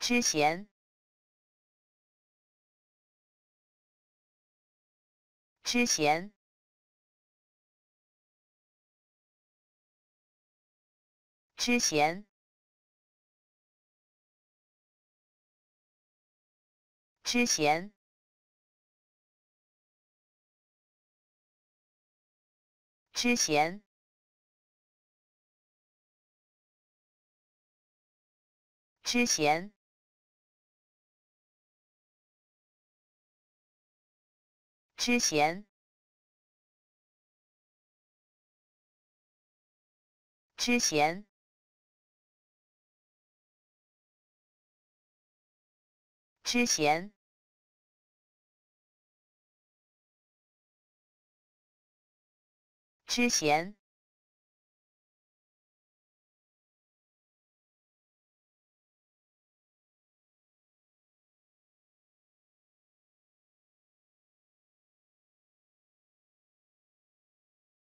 吃咸，吃咸，吃咸，吃咸，吃咸。吃咸，吃咸，吃咸，吃咸，吃咸。